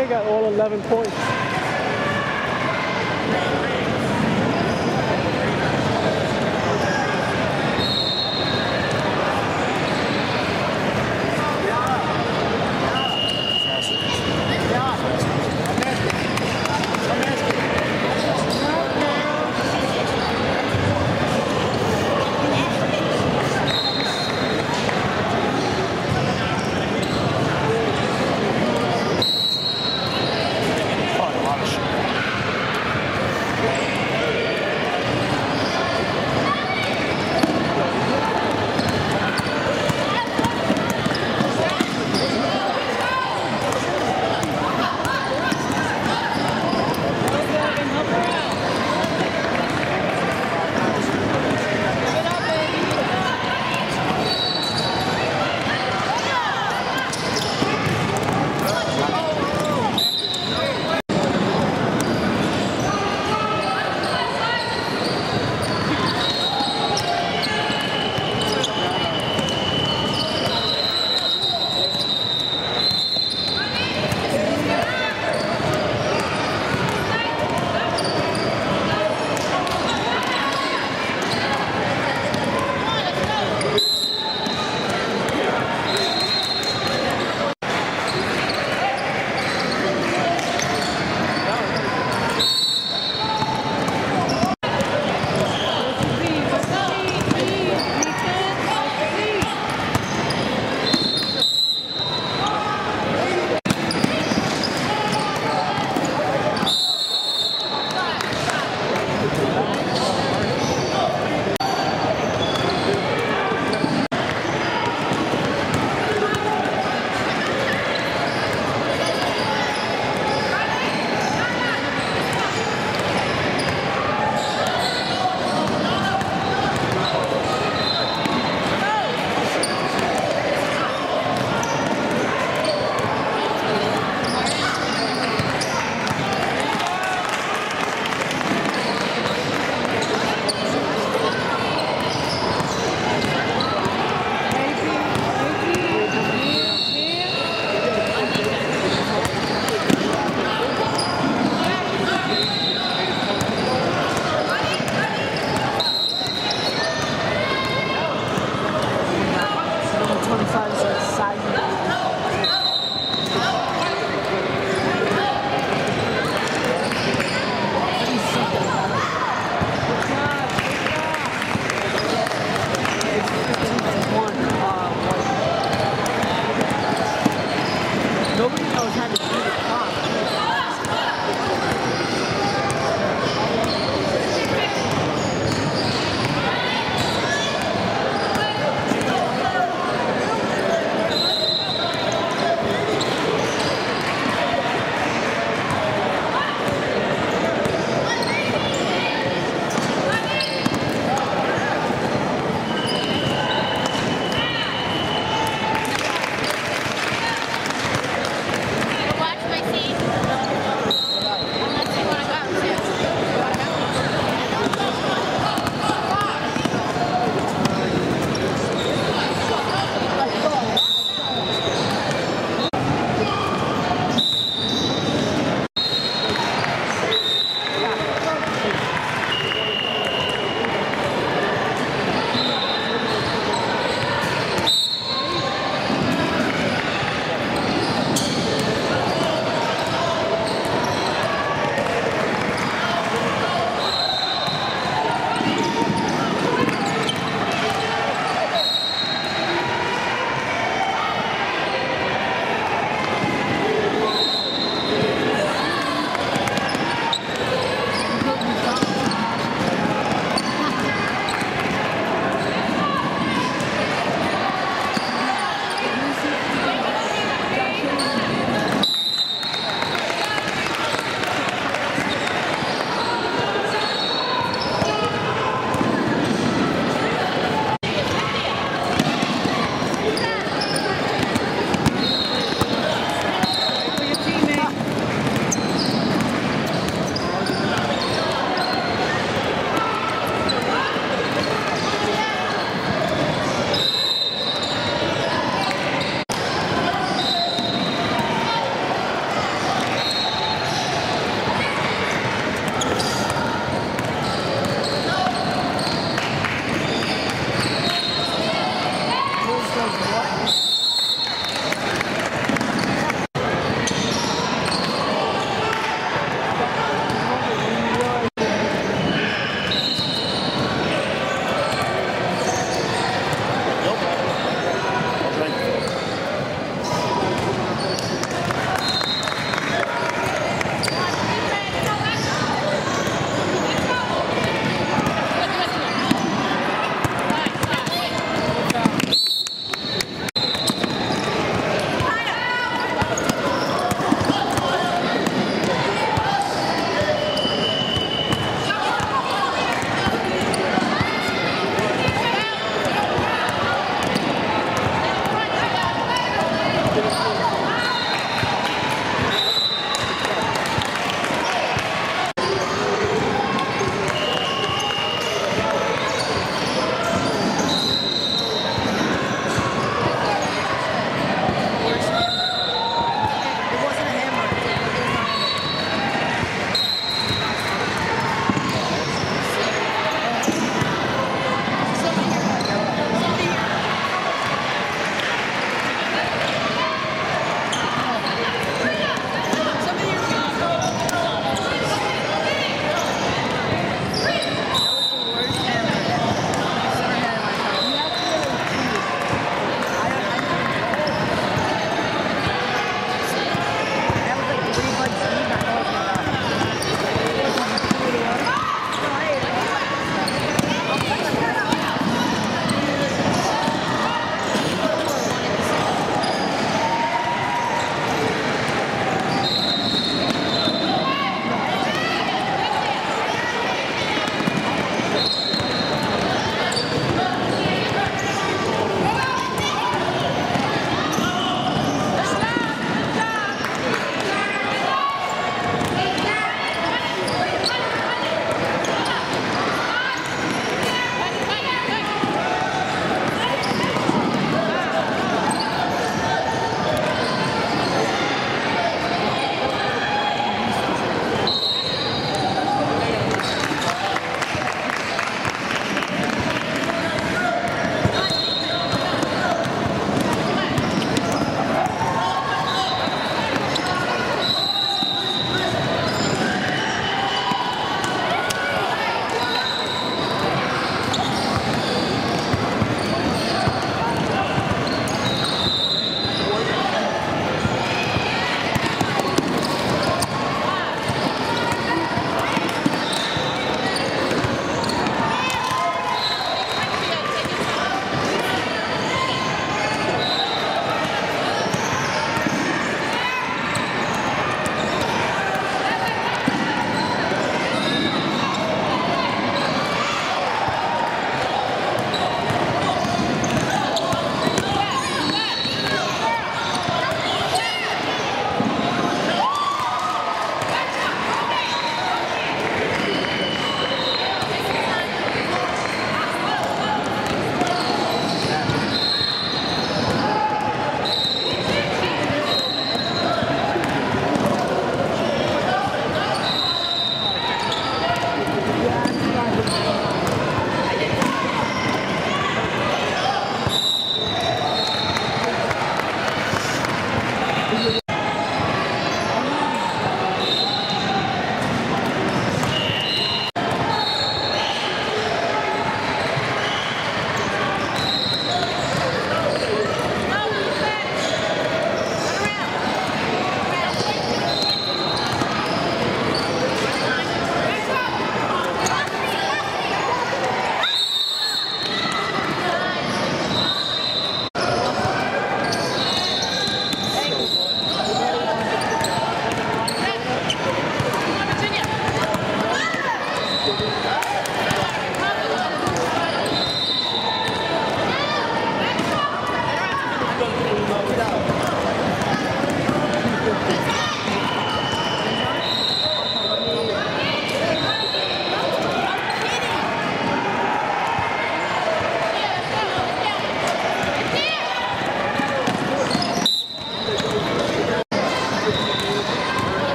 They got all 11 points.